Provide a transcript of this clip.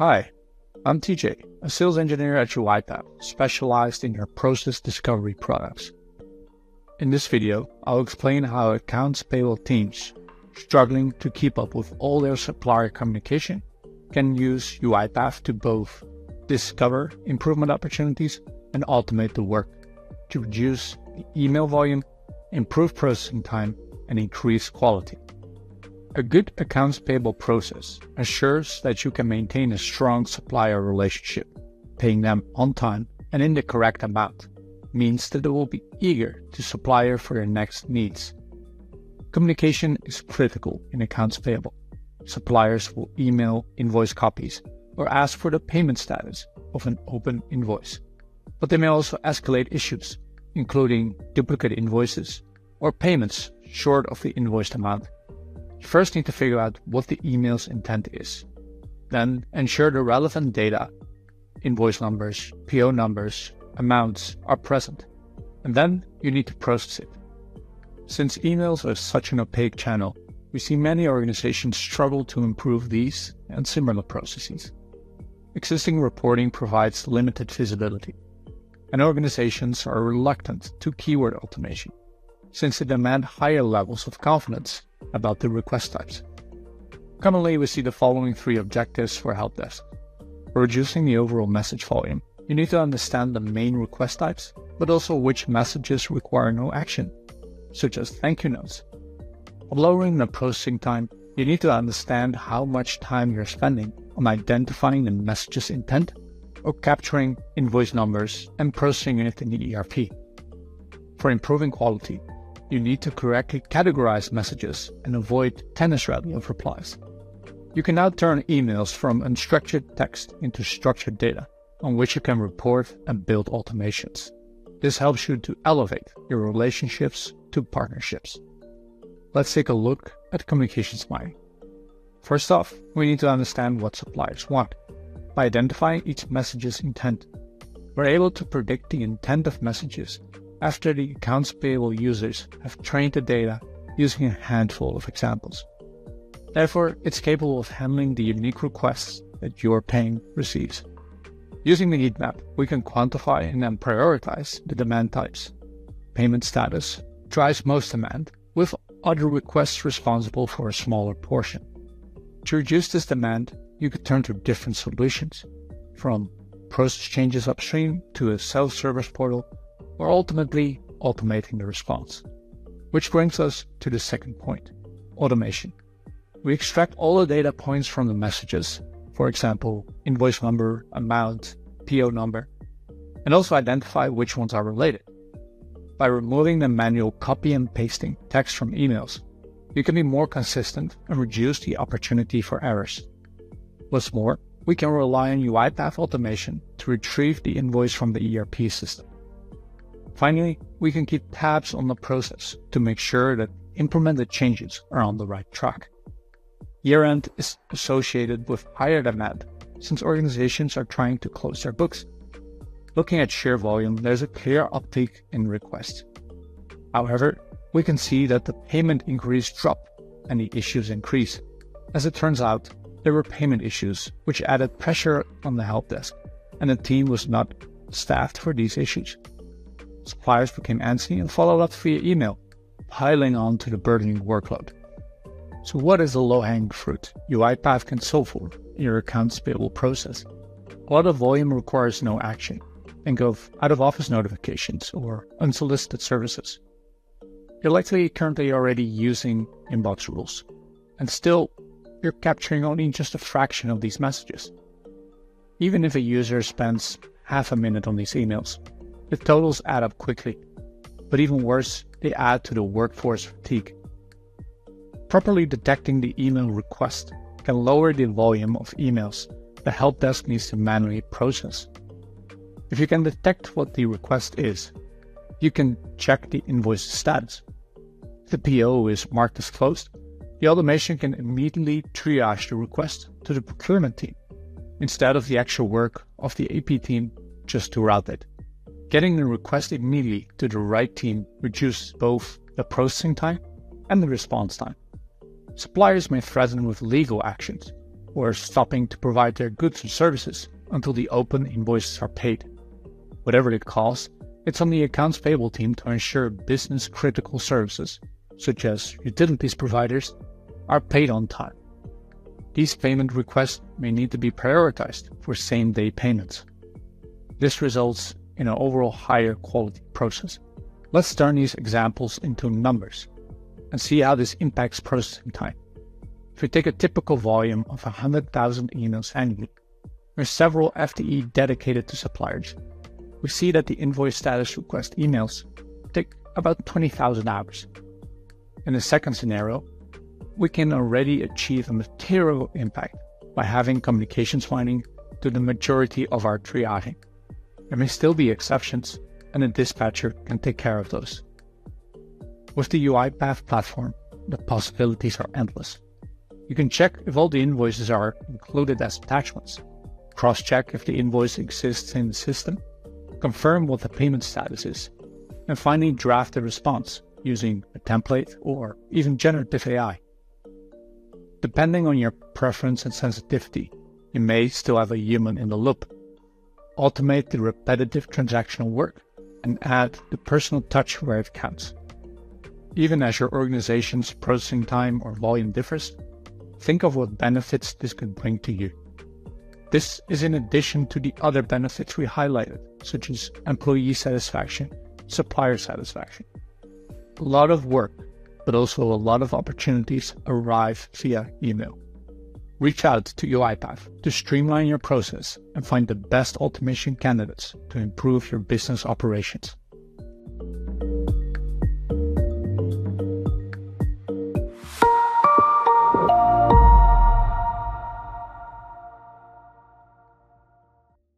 Hi, I'm TJ, a sales engineer at UiPath, specialized in your process discovery products. In this video, I'll explain how accounts payable teams struggling to keep up with all their supplier communication can use UiPath to both discover improvement opportunities and automate the work to reduce the email volume, improve processing time, and increase quality. A good accounts payable process assures that you can maintain a strong supplier relationship. Paying them on time and in the correct amount means that they will be eager to supply you for your next needs. Communication is critical in accounts payable. Suppliers will email invoice copies or ask for the payment status of an open invoice. But they may also escalate issues, including duplicate invoices or payments short of the invoiced amount. You first need to figure out what the email's intent is. Then ensure the relevant data, invoice numbers, PO numbers, amounts are present. And then you need to process it. Since emails are such an opaque channel, we see many organizations struggle to improve these and similar processes. Existing reporting provides limited visibility, and organizations are reluctant to keyword automation since they demand higher levels of confidence about the request types. Commonly, we see the following three objectives for help desk. For reducing the overall message volume, you need to understand the main request types, but also which messages require no action, such as thank you notes. For lowering the processing time, you need to understand how much time you're spending on identifying the message's intent or capturing invoice numbers and processing it in the ERP. For improving quality, you need to correctly categorize messages and avoid tennis rally of replies. You can now turn emails from unstructured text into structured data on which you can report and build automations. This helps you to elevate your relationships to partnerships. Let's take a look at communications mining. First off, we need to understand what suppliers want. By identifying each message's intent, we're able to predict the intent of messages after the accounts payable users have trained the data using a handful of examples. Therefore, it's capable of handling the unique requests that your paying receives. Using the heat map, we can quantify and then prioritize the demand types. Payment status drives most demand, with other requests responsible for a smaller portion. To reduce this demand, you could turn to different solutions, from process changes upstream to a self-service portal or ultimately automating the response. Which brings us to the second point automation. We extract all the data points from the messages, for example, invoice number, amount, PO number, and also identify which ones are related. By removing the manual copy and pasting text from emails, you can be more consistent and reduce the opportunity for errors. What's more, we can rely on UiPath automation to retrieve the invoice from the ERP system. Finally, we can keep tabs on the process to make sure that implemented changes are on the right track. Year end is associated with higher demand since organizations are trying to close their books. Looking at share volume, there's a clear uptick in requests. However, we can see that the payment inquiries drop and the issues increase. As it turns out, there were payment issues which added pressure on the help desk, and the team was not staffed for these issues. Suppliers became antsy and followed up via email, piling on to the burdening workload. So, what is the low hanging fruit UiPath can solve for in your accounts payable process? A lot of volume requires no action. Think of out of office notifications or unsolicited services. You're likely currently already using inbox rules, and still, you're capturing only just a fraction of these messages. Even if a user spends half a minute on these emails, the totals add up quickly, but even worse, they add to the workforce fatigue. Properly detecting the email request can lower the volume of emails the help desk needs to manually process. If you can detect what the request is, you can check the invoice status. If the PO is marked as closed, the automation can immediately triage the request to the procurement team instead of the actual work of the AP team just to route it. Getting the request immediately to the right team reduces both the processing time and the response time. Suppliers may threaten with legal actions or stopping to provide their goods and services until the open invoices are paid. Whatever the cause, it's on the accounts payable team to ensure business critical services, such as utilities providers, are paid on time. These payment requests may need to be prioritized for same day payments. This results in an overall higher quality process. Let's turn these examples into numbers and see how this impacts processing time. If we take a typical volume of 100,000 emails annually, are several FTE dedicated to suppliers. We see that the invoice status request emails take about 20,000 hours. In the second scenario, we can already achieve a material impact by having communications mining to the majority of our triaging. There may still be exceptions, and a dispatcher can take care of those. With the UiPath platform, the possibilities are endless. You can check if all the invoices are included as attachments, cross check if the invoice exists in the system, confirm what the payment status is, and finally draft a response using a template or even generative AI. Depending on your preference and sensitivity, you may still have a human in the loop. Automate the repetitive transactional work and add the personal touch where it counts. Even as your organization's processing time or volume differs, think of what benefits this could bring to you. This is in addition to the other benefits we highlighted, such as employee satisfaction, supplier satisfaction. A lot of work, but also a lot of opportunities arrive via email. Reach out to UiPath to streamline your process and find the best automation candidates to improve your business operations.